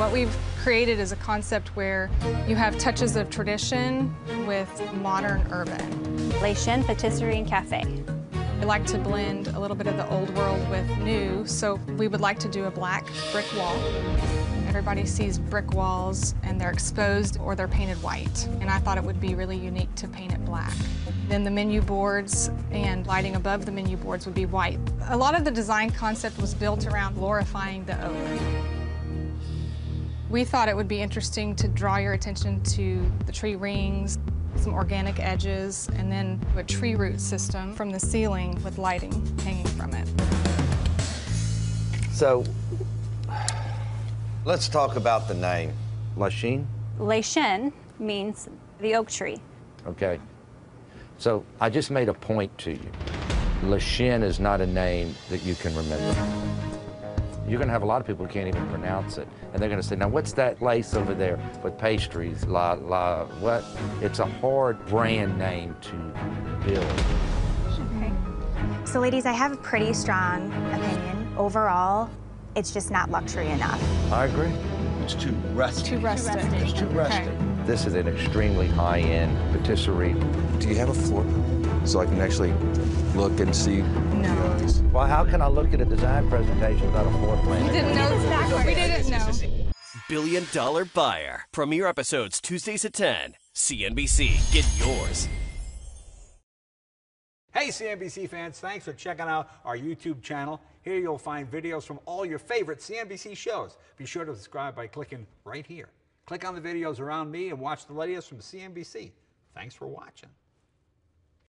What we've created is a concept where you have touches of tradition with modern urban. Les Chênes Patisserie and Cafe. We like to blend a little bit of the old world with new, so we would like to do a black brick wall. Everybody sees brick walls and they're exposed or they're painted white, and I thought it would be really unique to paint it black. Then the menu boards and lighting above the menu boards would be white. A lot of the design concept was built around glorifying the oak. We thought it would be interesting to draw your attention to the tree rings, some organic edges, and then a tree root system from the ceiling with lighting hanging from it. So, let's talk about the name. Lachine? Les Chênes means the oak tree. Okay. So I just made a point to you. Le Chien is not a name that you can remember. You're going to have a lot of people who can't even pronounce it. And they're going to say, now what's that lace over there with pastries? La, la, what? It's a hard brand name to build. Okay. So ladies, I have a pretty strong opinion. Overall, it's just not luxury enough. I agree. It's too rustic. Too rustic. It's too rustic. Okay. This is an extremely high-end patisserie. Do you have a floor so I can actually look and see? No. Well, how can I look at a design presentation without a floor plan? We didn't know. We didn't know. Billion Dollar Buyer. Premiere episodes Tuesdays at 10. CNBC. Get yours. Hey, CNBC fans, thanks for checking out our YouTube channel. Here you'll find videos from all your favorite CNBC shows. Be sure to subscribe by clicking right here. Click on the videos around me and watch the latest from CNBC. Thanks for watching.